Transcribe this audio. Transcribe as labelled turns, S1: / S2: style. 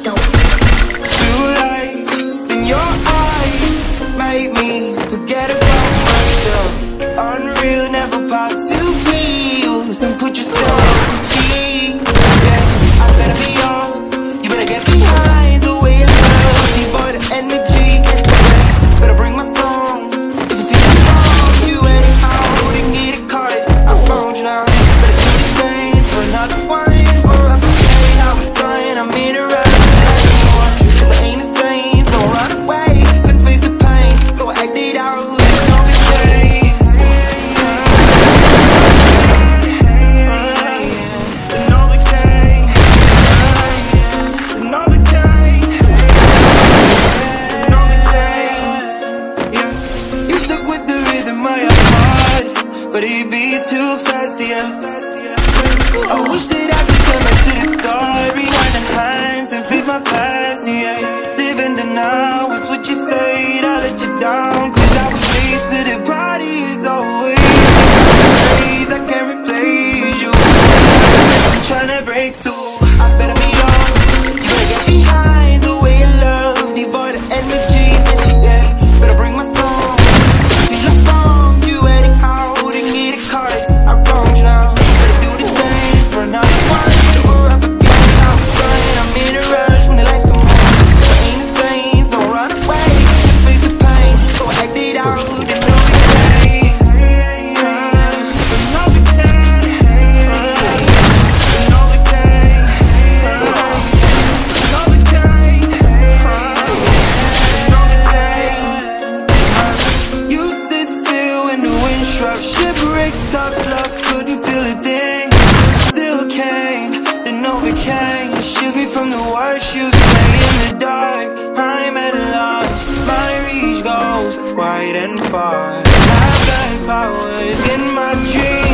S1: Don't. Two lights in your eyes make me. too fast, yeah. I wish Tough love, couldn't feel a thing. Still came, then overcame Shields me from the worst. You say in the dark. I'm at a loss, my reach goes wide and far. I've got powers in my dreams.